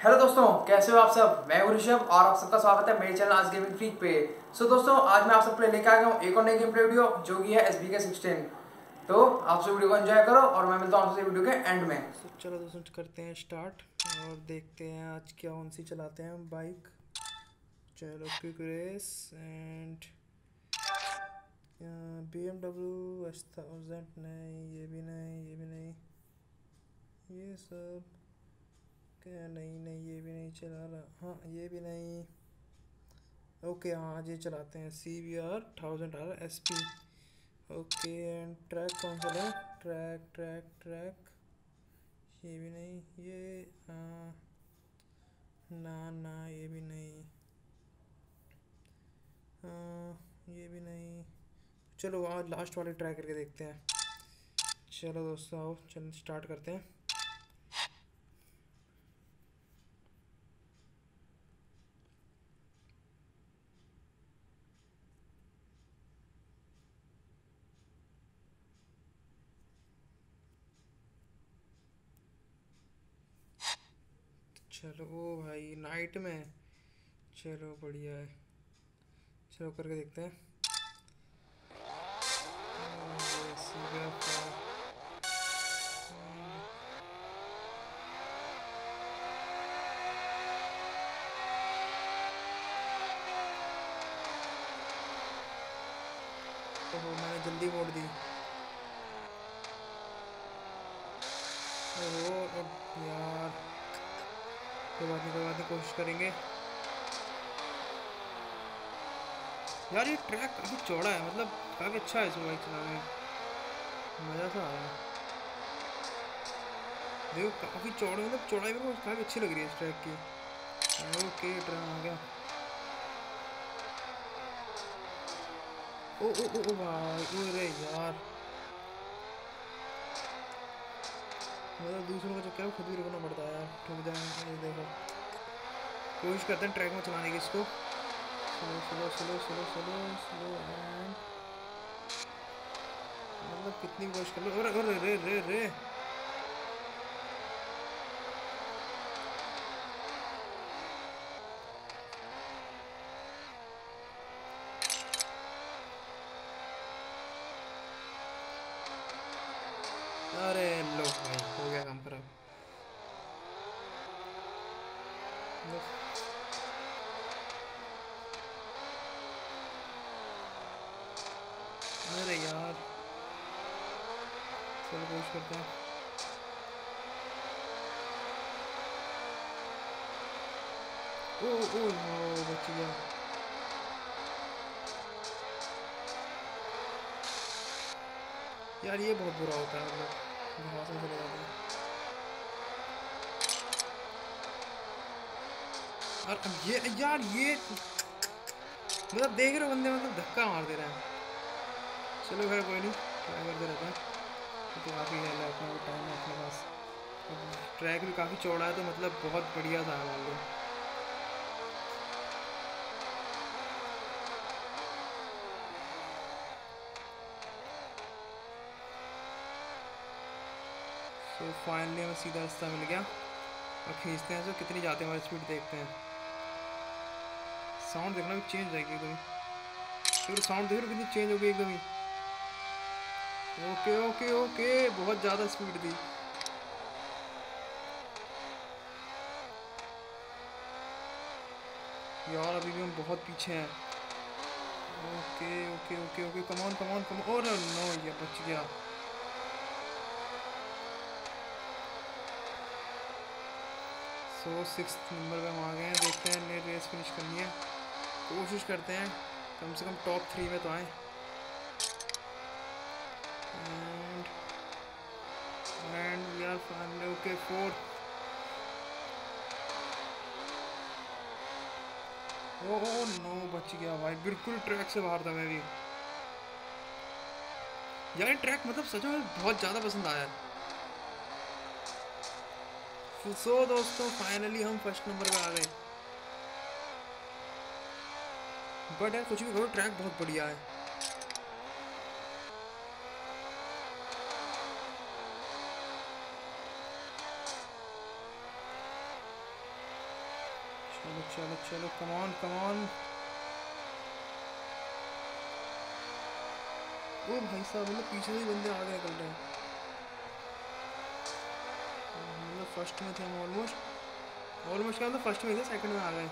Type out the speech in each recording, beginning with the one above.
Hello दोस्तों कैसे हो आप सब? मैं हूँ ऋषभ और आप सबका स्वागत है मेरे चैनल आज गेमिंग फ्रीक पे। सो so, दोस्तों आज मैं आप सबके लिए लेकर आ गया हूँ एक और नई गेम प्ले वीडियो जो कि है एस बी के सिक्सटीन तो आप सब वीडियो को एंजॉय करो और मैं मिलता हूँ आपसे वीडियो के एंड में। तो चलो दोस्तों करते हैं स्टार्ट और देखते हैं आज क्या कौन सी चलाते हैं हम बाइक चलो quick race and B M नहीं ये भी नहीं ये भी नहीं। ये सब। नहीं नहीं ये भी नहीं चला रहा। हाँ ये भी नहीं। ओके हाँ ये चलाते हैं। C V R thousand dollar S P okay and track कौन सा है ट्रैक ट्रैक ट्रैक ये भी नहीं ये आ, ना ना ये भी नहीं। आ, ये भी नहीं। चलो आज लास्ट वाले ट्राई करके देखते हैं। चलो दोस्तों आओ चलो स्टार्ट करते हैं। चलो, ओ भाई नाइट में। चलो, बढ़िया है। चलो, करके देखते हैं। ओहो मैंने जल्दी मोड़ दी। ओहो, अब यार। कोई बात नहीं कोई बात कोशिश करेंगे। यार, ये ट्रैक काफ़ी चौड़ा है मतलब काफ़ी अच्छा है इसमें बाइक चलाने में। मज़ा सा आ रहा है। देखो, काफ़ी चौड़े मतलब चौड़ाई मेरे को काफ़ी अच्छी लग रही है इस ट्रैक की। ओके ट्रेन आ गया। ओ ओ ओ ओ भाई अरे यार। मतलब दूसरों का चक्कर खुद भी रुकना पड़ता है यार ठुक जाए देखो। कोशिश करते हैं ट्रैक में चलाने की इसको slow slow slow slow slow slow and मतलब कितनी कोशिश कर लो। अरे अरे रे रे रे। अरे लो भाई, हो गया काम खराब। अरे यार। चलो, कोशिश करते हैं। ओ ओ ओ, बच गया। यार, ये बहुत बुरा होता है मतलब। हैं और अब ये, यार ये मतलब देख रहे हो बंदे मतलब धक्का मार दे रहे हैं। चलो खैर कोई नहीं ट्राई करते रहते हैं। तो काफ़ी है, अपना टाइम है अपने पास। ट्रैक भी काफ़ी चौड़ा है तो मतलब बहुत बढ़िया था मान लो तो फाइनली हमें सीधा रास्ता मिल गया। और खींचते हैं तो कितनी जाते हैं, हमारी स्पीड देखते हैं। साउंड देखना भी चेंज जाएगी एकदम फिर साउंड देख रहे कितनी चेंज हो गई एकदम ही। ओके ओके ओके बहुत ज़्यादा स्पीड थी। यार, अभी भी हम बहुत पीछे हैं। Okay okay okay okay come on come on come on और नो ये बच गया। सो सिक्स नंबर पे हम आ गए हैं। देखते हैं नेट रेस फिनिश करनी है। कोशिश करते हैं। कम से कम टॉप थ्री में तो आए। And we are finally okay fourth oh no बच गया भाई। बिल्कुल ट्रैक से बाहर था मैं भी। यार ट्रैक मतलब सच में बहुत ज़्यादा पसंद आया। है सो दोस्तों फाइनली हम फ़र्स्ट नंबर पे आ गए। बट यार कुछ भी करो ट्रैक बहुत बढ़िया है। चलो चलो चलो कमान कमान ओ भाई साहब मतलब पीछे से ही बंदे आगे निकल रहे हैं मतलब फ़र्स्ट में थे हम ऑलमोस्ट ऑलमोस्ट क्या मतलब फ़र्स्ट में थे सेकंड में आ गए।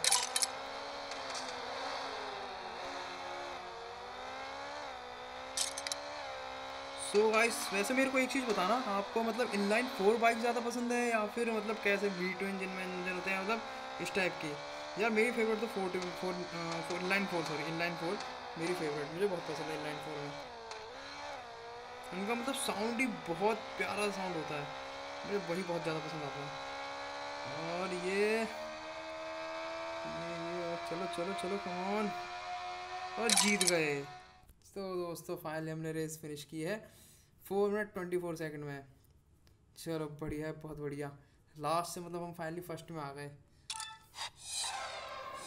सो so गाइस वैसे मेरे को एक चीज़ बताना, आपको मतलब इनलाइन फोर बाइक ज़्यादा पसंद है या फिर मतलब कैसे वी टू इंजन में इंजन होते हैं मतलब इस टाइप की? यार, मेरी फेवरेट तो four two four four inline four sorry inline four मेरी फेवरेट मुझे बहुत पसंद है इनलाइन फोर में। उनका मतलब साउंड ही बहुत प्यारा साउंड होता है। मुझे वही बहुत ज़्यादा पसंद आता है। और ये चलो चलो चलो कौन और जीत गए। तो दोस्तों फाइनली हमने रेस फिनिश की है। Four minute twenty four second में। चलो बढ़िया है बहुत बढ़िया। लास्ट से मतलब हम फाइनली फ़र्स्ट में आ गए।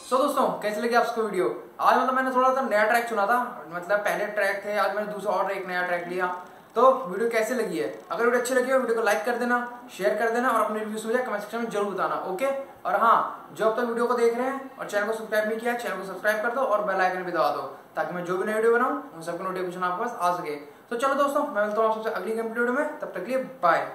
सो so, दोस्तों कैसे लगी आपको वीडियो आज मतलब मैंने थोड़ा सा नया ट्रैक चुना था। मतलब पहले ट्रैक थे आज मैंने दूसरा और एक नया ट्रैक लिया। तो वीडियो कैसे लगी है? अगर वीडियो अच्छी लगी हो, वीडियो को लाइक कर देना शेयर कर देना और अपने रिव्यूज़ मुझे कमेंट सेक्शन में ज़रूर बताना ओके और हाँ जो अब तक तो वीडियो को देख रहे हैं और चैनल को सब्सक्राइब नहीं किया चैनल को सब्सक्राइब कर दो और बेल आइकन भी दबा दो, ताकि मैं जो भी नई वीडियो बनाऊँ, उन सबको नोटिफिकेशन आपके पास आ सके। तो चलो दोस्तों, मैं मिलता हूँ आपसे अगली कंप्यूटर में, तब तक लिए बाय